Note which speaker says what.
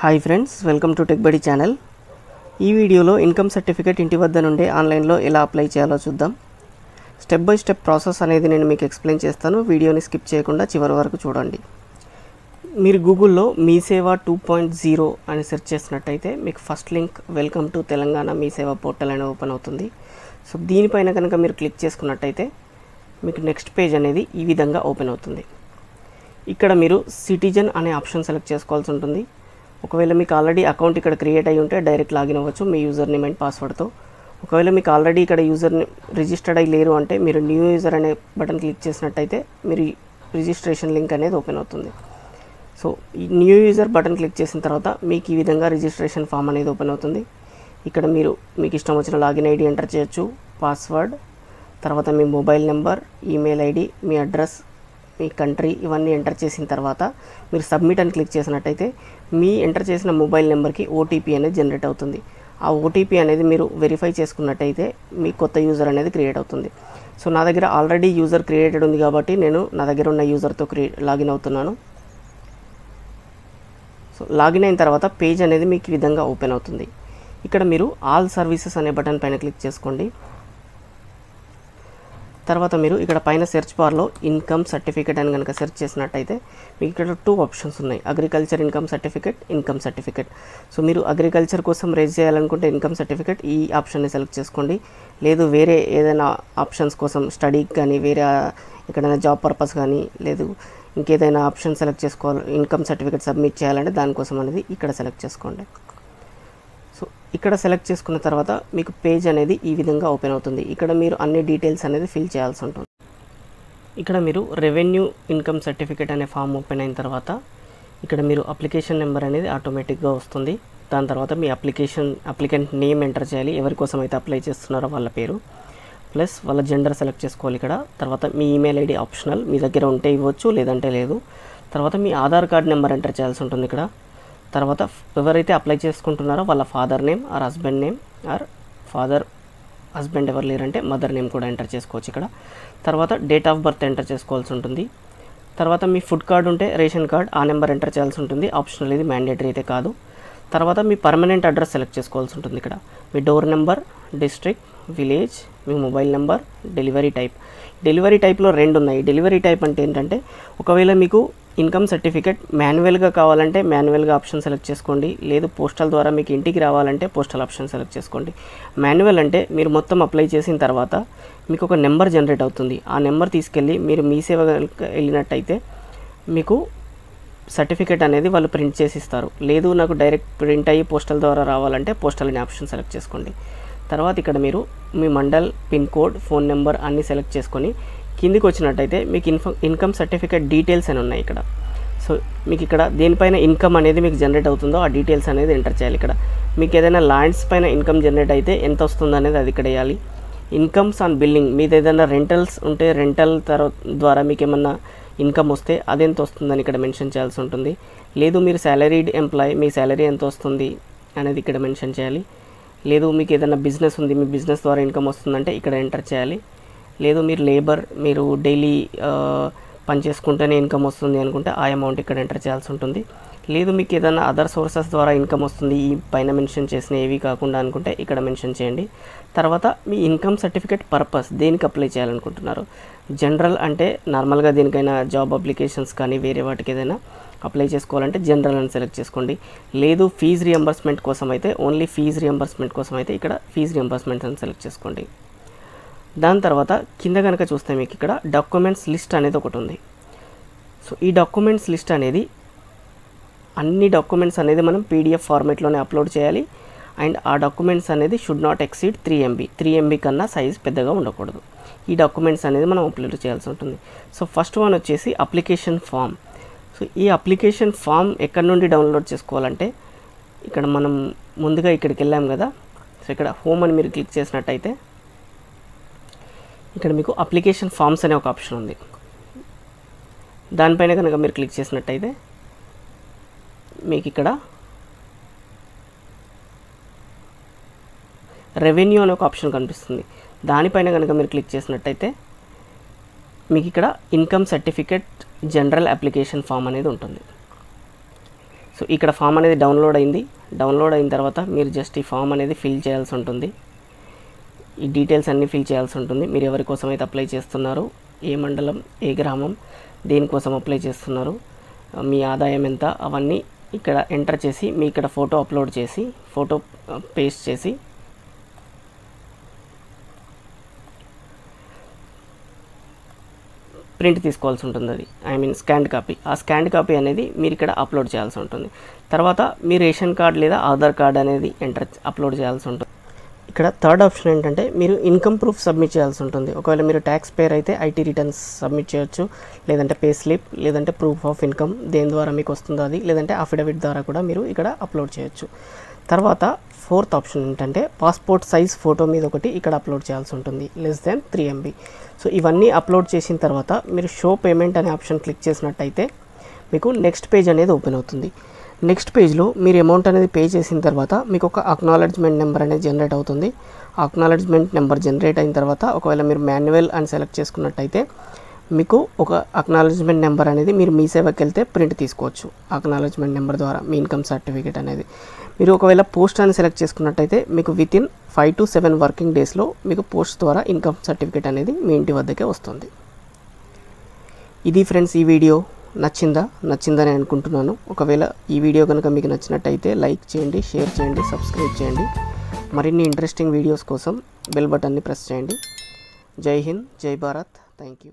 Speaker 1: Hi friends welcome to tech Badi channel ఈ వీడియోలో income certificate ఇంటి వద్ద నుండే ఆన్లైన్లో ఎలా అప్లై చేయాలో చూద్దాం. స్టెప్ బై స్టెప్ ప్రాసెస్ అనేది నేను మీకు ఎక్స్ప్లెయిన్ చేస్తాను. వీడియోని స్కిప్ చేయకుండా చివరి వరకు చూడండి. మీరు గూగుల్లో Mee Seva two point zero అని సెర్చ్ చేసినట్టయితే మీకు first link welcome to Telangana Mee Seva portal అనేది ఓపెన్ అవుతుంది. సో దీనిపైన కనుక మీరు క్లిక్ చేసుకున్నట్టయితే మీకు నెక్స్ట్ పేజ్ అనేది ఈ విధంగా ఓపెన్ అవుతుంది. ఇక్కడ మీరు సిటిజన్ అనే ఆప్షన్ సెలెక్ట్ చేసుకోవాల్సి ఉంటుంది. ఒకవేళ మీకు ఆల్రెడీ అకౌంట్ ఇక్కడ క్రియేట్ అయ్యి ఉంటే డైరెక్ట్ లాగిన్ అవ్వచ్చు మీ యూజర్ నేమ్ అండ్ పాస్వర్డ్తో ఒకవేళ మీకు ఆల్రెడీ ఇక్కడ యూజర్ రిజిస్టర్డ్ అయ్యి లేరు అంటే మీరు న్యూ యూజర్ అనే బటన్ క్లిక్ చేసినట్టయితే మీరు రిజిస్ట్రేషన్ లింక్ అనేది ఓపెన్ అవుతుంది. సో ఈ న్యూ యూజర్ బటన్ క్లిక్ చేసిన తర్వాత మీకు ఈ విధంగా రిజిస్ట్రేషన్ ఫామ్ అనేది ఓపెన్ అవుతుంది. ఇక్కడ మీరు మీకు ఇష్టం వచ్చిన లాగిన్ ఐడి ఎంటర్ చేయొచ్చు పాస్వర్డ్ తర్వాత మీ మొబైల్ నెంబర్ ఈమెయిల్ ఐడి మీ అడ్రస్ మీ కంట్రీ ఇవన్నీ ఎంటర్ చేసిన తర్వాత మీరు సబ్మిట్ అని క్లిక్ చేసినట్టయితే మీ ఎంటర్ చేసిన మొబైల్ నెంబర్కి ఓటీపీ అనేది జనరేట్ అవుతుంది. ఆ ఓటీపీ అనేది మీరు వెరిఫై చేసుకున్నట్టయితే మీ కొత్త యూజర్ అనేది క్రియేట్ అవుతుంది. సో నా దగ్గర ఆల్రెడీ యూజర్ క్రియేటెడ్ ఉంది కాబట్టి నేను నా దగ్గర ఉన్న యూజర్తో క్రియే లాగిన్ అవుతున్నాను. సో లాగిన్ అయిన తర్వాత పేజ్ అనేది మీకు ఈ విధంగా ఓపెన్ అవుతుంది. ఇక్కడ మీరు ఆల్ సర్వీసెస్ అనే బటన్ పైన క్లిక్ చేసుకోండి. తర్వాత మీరు ఇక్కడ పైన సెర్చ్ బార్లో ఇన్కమ్ సర్టిఫికేట్ అని కనుక సెర్చ్ చేసినట్టయితే మీకు ఇక్కడ టూ ఆప్షన్స్ ఉన్నాయి. Agriculture income certificate income certificate so మీరు అగ్రికల్చర్ కోసం రేజ్ చేయాలనుకుంటే ఇన్కమ్ సర్టిఫికేట్ ఈ ఆప్షన్ని సెలెక్ట్ చేసుకోండి. లేదు వేరే ఏదైనా ఆప్షన్స్ కోసం స్టడీకి కానీ వేరే ఎక్కడైనా జాబ్ పర్పస్ కానీ లేదు ఇంకేదైనా ఆప్షన్ సెలెక్ట్ చేసుకోవాలి ఇన్కమ్ సర్టిఫికేట్ సబ్మిట్ చేయాలంటే దానికోసం అనేది ఇక్కడ సెలెక్ట్ చేసుకోండి. సో ఇక్కడ సెలెక్ట్ చేసుకున్న తర్వాత మీకు పేజ్ అనేది ఈ విధంగా ఓపెన్ అవుతుంది. ఇక్కడ మీరు అన్ని డీటెయిల్స్ అనేది ఫిల్ చేయాల్సి ఉంటుంది. ఇక్కడ మీరు రెవెన్యూ ఇన్కమ్ సర్టిఫికేట్ అనే ఫామ్ ఓపెన్ అయిన తర్వాత ఇక్కడ మీరు అప్లికేషన్ నెంబర్ అనేది ఆటోమేటిక్గా వస్తుంది. దాని తర్వాత మీ అప్లికేషన్ అప్లికెంట్ నేమ్ ఎంటర్ చేయాలి. ఎవరి కోసం అయితే అప్లై చేస్తున్నారో వాళ్ళ పేరు. ప్లస్ వాళ్ళ జెండర్ సెలెక్ట్ చేసుకోవాలి ఇక్కడ. తర్వాత మీ ఈమెయిల్ ఐడి ఆప్షనల్ మీ దగ్గర ఉంటే ఇవ్వచ్చు లేదంటే లేదు. తర్వాత మీ ఆధార్ కార్డ్ నెంబర్ ఎంటర్ చేయాల్సి ఉంటుంది ఇక్కడ. తర్వాత ఎవరైతే అప్లై చేసుకుంటున్నారో వాళ్ళ father name or husband name or father husband ఎవరు లేరంటే మదర్ నేమ్ కూడా ఎంటర్ చేసుకోవచ్చు ఇక్కడ. తర్వాత డేట్ ఆఫ్ బర్త్ ఎంటర్ చేసుకోవాల్సి ఉంటుంది. తర్వాత మీ ఫుడ్ కార్డ్ ఉంటే రేషన్ కార్డ్ ఆ నెంబర్ ఎంటర్ చేయాల్సి ఉంటుంది. ఆప్షనల్ ఇది మ్యాండేటరీ అయితే కాదు. తర్వాత మీ పర్మనెంట్ అడ్రస్ సెలెక్ట్ చేసుకోవాల్సి ఉంటుంది ఇక్కడ. మీ డోర్ నెంబర్ డిస్ట్రిక్ట్ విలేజ్ మీ mobile number delivery type. Delivery టైప్లో రెండు ఉన్నాయి డెలివరీ టైప్ అంటే ఏంటంటే ఒకవేళ మీకు ఇన్కమ్ సర్టిఫికేట్ మాన్యువల్గా కావాలంటే మాన్యువల్గా ఆప్షన్ సెలెక్ట్ చేసుకోండి. లేదు పోస్టల్ ద్వారా మీకు ఇంటికి రావాలంటే పోస్టల్ ఆప్షన్ సెలెక్ట్ చేసుకోండి. మాన్యువల్ అంటే మీరు మొత్తం అప్లై చేసిన తర్వాత మీకు ఒక నెంబర్ జనరేట్ అవుతుంది. ఆ నెంబర్ తీసుకెళ్ళి మీరు మీ సేవ వెళ్ళినట్టయితే మీకు సర్టిఫికేట్ అనేది వాళ్ళు ప్రింట్ చేసి ఇస్తారు. లేదు నాకు డైరెక్ట్ ప్రింట్ అయ్యి పోస్టల్ ద్వారా రావాలంటే పోస్టల్ అనే ఆప్షన్ సెలెక్ట్ చేసుకోండి. తర్వాత ఇక్కడ మీరు మీ mandal pin code phone number అన్నీ సెలెక్ట్ చేసుకొని కిందికి వచ్చినట్టయితే మీకు ఇన్ఫ ఇన్కమ్ సర్టిఫికేట్ డీటెయిల్స్ అని ఉన్నాయి ఇక్కడ. సో మీకు ఇక్కడ దేనిపైన ఇన్కమ్ అనేది మీకు జనరేట్ అవుతుందో ఆ డీటెయిల్స్ అనేది ఎంటర్ చేయాలి ఇక్కడ. మీకు ఏదైనా ల్యాండ్స్ పైన ఇన్కమ్ జనరేట్ అయితే ఎంత వస్తుందో అనేది అది ఇక్కడ వేయాలి. ఇన్కమ్స్ ఆన్ బిల్లింగ్ మీద ఏదైనా రెంటల్స్ ఉంటే రెంటల్ తర్వాత ద్వారా మీకు ఏమన్నా ఇన్కమ్ వస్తే అది ఎంత వస్తుందని ఇక్కడ మెన్షన్ చేయాల్సి ఉంటుంది. లేదు మీరు శాలరీడ్ ఎంప్లాయ్ మీ శాలరీ ఎంత వస్తుంది అనేది ఇక్కడ మెన్షన్ చేయాలి. లేదు మీకు ఏదైనా బిజినెస్ ఉంది మీ బిజినెస్ ద్వారా ఇన్కమ్ వస్తుందంటే ఇక్కడ ఎంటర్ చేయాలి. లేదు మీరు లేబర్ మీరు డైలీ పని చేసుకుంటేనే ఇన్కమ్ వస్తుంది అనుకుంటే ఆ అమౌంట్ ఇక్కడ ఎంటర్ చేయాల్సి ఉంటుంది. లేదు మీకు ఏదైనా అదర్ సోర్సెస్ ద్వారా ఇన్కమ్ వస్తుంది ఈ పైన మెన్షన్ చేసిన ఏవి కాకుండా అనుకుంటే ఇక్కడ మెన్షన్ చేయండి. తర్వాత మీ ఇన్కమ్ సర్టిఫికేట్ పర్పస్ దేనికి అప్లై చేయాలనుకుంటున్నారు? జనరల్ అంటే నార్మల్గా దేనికైనా జాబ్ అప్లికేషన్స్ కానీ వేరే వాటికి ఏదైనా అప్లై చేసుకోవాలంటే జనరల్ అని సెలెక్ట్ చేసుకోండి. లేదు ఫీజు రియంబర్స్మెంట్ కోసం అయితే ఓన్లీ ఫీజు రియంబర్స్మెంట్ కోసం అయితే ఇక్కడ ఫీజు రియంబర్స్మెంట్ అని సెలెక్ట్ చేసుకోండి. దాని తర్వాత కింద కనుక చూస్తే మీకు ఇక్కడ డాక్యుమెంట్స్ లిస్ట్ అనేది ఒకటి ఉంది. సో ఈ డాక్యుమెంట్స్ లిస్ట్ అనేది అన్ని డాక్యుమెంట్స్ అనేది మనం పీడిఎఫ్ ఫార్మేట్లోనే అప్లోడ్ చేయాలి. అండ్ ఆ డాక్యుమెంట్స్ అనేది should not exceed three MB three MB కన్నా సైజ్ పెద్దగా ఉండకూడదు. ఈ డాక్యుమెంట్స్ అనేది మనం అప్లోడ్ చేయాల్సి ఉంటుంది. సో ఫస్ట్ వన్ వచ్చేసి అప్లికేషన్ ఫామ్ సో ఈ అప్లికేషన్ ఫామ్ ఎక్కడి నుండి డౌన్లోడ్ చేసుకోవాలంటే ఇక్కడ మనం ముందుగా ఇక్కడికి వెళ్ళాం కదా. సో ఇక్కడ హోమ్ అని మీరు క్లిక్ చేసినట్టయితే ఇక్కడ మీకు అప్లికేషన్ ఫామ్స్ అనే ఒక ఆప్షన్ ఉంది. దానిపైన కనుక మీరు క్లిక్ చేసినట్టయితే మీకు ఇక్కడ రెవెన్యూ అనే ఒక ఆప్షన్ కనిపిస్తుంది. దానిపైన కనుక మీరు క్లిక్ చేసినట్టయితే మీకు ఇక్కడ income certificate general application form అనేది ఉంటుంది. సో ఇక్కడ ఫామ్ అనేది డౌన్లోడ్ అయింది. డౌన్లోడ్ అయిన తర్వాత మీరు జస్ట్ ఈ ఫామ్ అనేది ఫిల్ చేయాల్సి ఉంటుంది. ఈ డీటెయిల్స్ అన్నీ ఫిల్ చేయాల్సి ఉంటుంది. మీరు ఎవరి కోసం అయితే అప్లై చేస్తున్నారు ఏ మండలం ఏ గ్రామం దేనికోసం అప్లై చేస్తున్నారు మీ ఆదాయం ఎంత అవన్నీ ఇక్కడ ఎంటర్ చేసి మీ ఇక్కడ ఫోటో అప్లోడ్ చేసి ఫోటో పేస్ట్ చేసి. ప్రింట్ తీసుకోవాల్సి ఉంటుంది అది. I mean scanned copy. ఆ స్కాన్డ్ కాపీ అనేది మీరు ఇక్కడ అప్లోడ్ చేయాల్సి ఉంటుంది. తర్వాత మీ రేషన్ కార్డ్ లేదా ఆధార్ కార్డ్ అనేది ఎంటర్ అప్లోడ్ చేయాల్సి ఉంటుంది. ఇక్కడ థర్డ్ ఆప్షన్ ఏంటంటే మీరు ఇన్కమ్ ప్రూఫ్ సబ్మిట్ చేయాల్సి ఉంటుంది. ఒకవేళ మీరు ట్యాక్స్ పేర్ అయితే ఐటీ రిటర్న్స్ సబ్మిట్ చేయొచ్చు. లేదంటే పే స్లిప్ లేదంటే ప్రూఫ్ ఆఫ్ ఇన్కమ్ దేని ద్వారా మీకు వస్తుందో అది లేదంటే అఫిడవిట్ ద్వారా కూడా మీరు ఇక్కడ అప్లోడ్ చేయొచ్చు. తర్వాత ఫోర్త్ ఆప్షన్ ఏంటంటే పాస్పోర్ట్ సైజ్ ఫోటో మీద ఒకటి ఇక్కడ అప్లోడ్ చేయాల్సి ఉంటుంది. Less than three MB so ఇవన్నీ అప్లోడ్ చేసిన తర్వాత మీరు షో పేమెంట్ అనే ఆప్షన్ క్లిక్ చేసినట్టయితే మీకు నెక్స్ట్ పేజ్ అనేది ఓపెన్ అవుతుంది. నెక్స్ట్ పేజ్లో మీరు అమౌంట్ అనేది పే చేసిన తర్వాత మీకు ఒక అక్నాలెడ్జ్మెంట్ నెంబర్ అనేది జనరేట్ అవుతుంది. అక్నాలెడ్జ్మెంట్ నెంబర్ జనరేట్ అయిన తర్వాత ఒకవేళ మీరు మాన్యువల్ అని సెలెక్ట్ చేసుకున్నట్టయితే మీకు ఒక అక్నాలెడ్జ్మెంట్ నెంబర్ అనేది మీరు మీ సేవకి వెళ్తే ప్రింట్ తీసుకోవచ్చు. అక్నాలెడ్జ్మెంట్ నెంబర్ ద్వారా మీ ఇన్కమ్ సర్టిఫికేట్ అనేది. మీరు ఒకవేళ పోస్ట్ అని సెలెక్ట్ చేసుకున్నట్టయితే మీకు within five to seven working డేస్లో మీకు పోస్ట్ ద్వారా ఇన్కమ్ సర్టిఫికేట్ అనేది మీ ఇంటి వద్దకే వస్తుంది. ఇది ఫ్రెండ్స్ ఈ వీడియో నచ్చిందా? నచ్చిందని అనుకుంటున్నాను. ఒకవేళ ఈ వీడియో కనుక మీకు నచ్చినట్టయితే లైక్ చేయండి షేర్ చేయండి సబ్స్క్రైబ్ చేయండి. మరిన్ని ఇంట్రెస్టింగ్ వీడియోస్ కోసం బెల్ బటన్ని ప్రెస్ చేయండి. జై హింద్ జై భారత్. Thank you